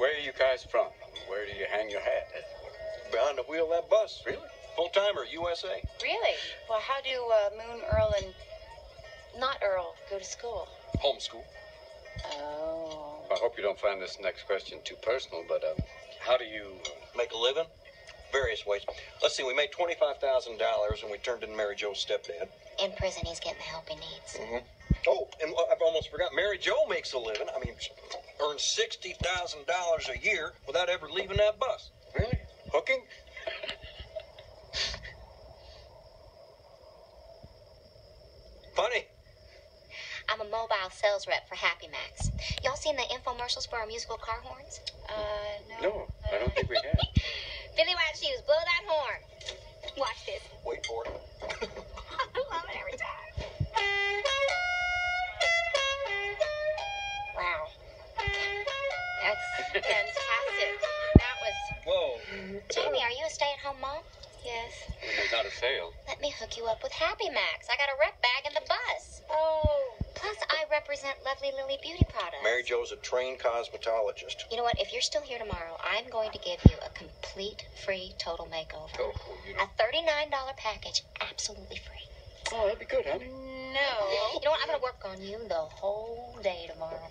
Where are you guys from? Where do you hang your hat? Behind the wheel of that bus. Really? Full timer, USA. Really? Well, how do uh, Moon, Earl, and not Earl go to school? Homeschool. Oh. I hope you don't find this next question too personal, but uh, how do you? Make a living? Various ways. Let's see, we made $25,000 and we turned in Mary Joe's stepdad. In prison, he's getting the help he needs. Mhm. Oh, and I've almost forgot. Mary Joe makes a living. I mean, earns $60,000 a year without ever leaving that bus. Really? Hooking? Funny. I'm a mobile sales rep for Happy Max. Y'all seen the infomercials for our musical car horns? Uh, no. No, I don't think Whoa. Are you a stay-at-home mom? Yes. When there's not a sale. Let me hook you up with Happy Max. I got a rep bag in the bus. Oh. Plus, I represent Lovely Lily Beauty Products. Mary Joe's a trained cosmetologist. You know what? If you're still here tomorrow, I'm going to give you a complete free total makeover. Oh, you know. A $39 package, absolutely free. Oh, that'd be good, honey. No. You know what? I'm going to work on you the whole day tomorrow.